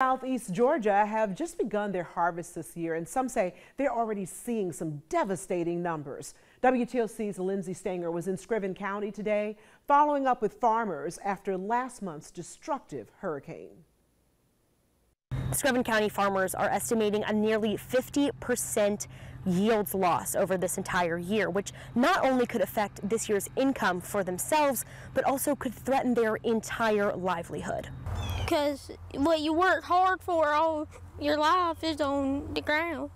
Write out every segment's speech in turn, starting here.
Southeast Georgia have just begun their harvest this year, and some say they're already seeing some devastating numbers. WTOC's Lindsay Stanger was in Screven County today, following up with farmers after last month's destructive hurricane. Screven County farmers are estimating a nearly 50% yields loss over this entire year, which not only could affect this year's income for themselves, but also could threaten their entire livelihood. Because what you work hard for all your life is on the ground.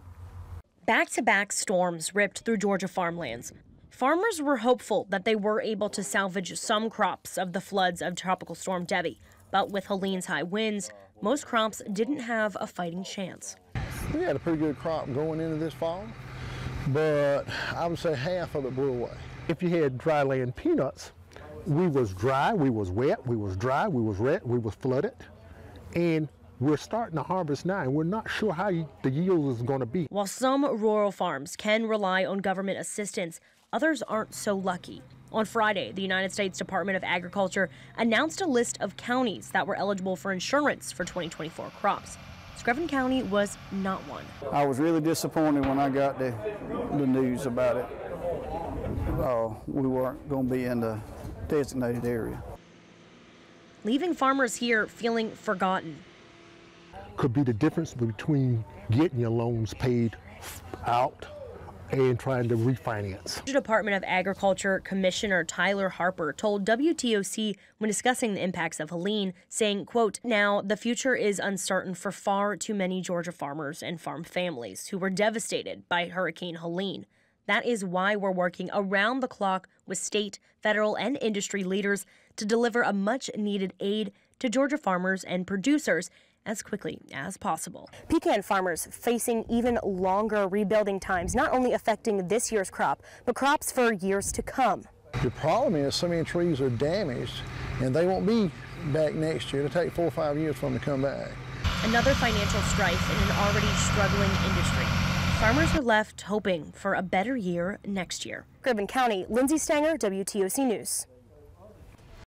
Back to back storms ripped through Georgia farmlands. Farmers were hopeful that they were able to salvage some crops of the floods of Tropical Storm Debby, but with Helene's high winds, most crops didn't have a fighting chance. We had a pretty good crop going into this fall, but I would say half of it blew away. If you had dry land peanuts, we was dry, we was wet, we was dry, we was wet, we was flooded, and we're starting to harvest now, and we're not sure how the yield is going to be. While some rural farms can rely on government assistance, others aren't so lucky. On Friday, the United States Department of Agriculture announced a list of counties that were eligible for insurance for 2024 crops. Screven County was not one. I was really disappointed when I got the, the news about it. Uh, we weren't going to be in the designated area. Leaving farmers here feeling forgotten. Could be the difference between getting your loans paid out and trying to refinance. The Department of Agriculture Commissioner Tyler Harper told WTOC when discussing the impacts of Helene, saying, quote, now the future is uncertain for far too many Georgia farmers and farm families who were devastated by Hurricane Helene. That is why we're working around the clock with state, federal, and industry leaders to deliver a much needed aid to Georgia farmers and producers as quickly as possible. Pecan farmers facing even longer rebuilding times, not only affecting this year's crop, but crops for years to come. The problem is so many trees are damaged and they won't be back next year. It'll take four or five years for them to come back. Another financial strife in an already struggling industry. Farmers are left hoping for a better year next year. Screven County, Lindsay Stanger, WTOC News.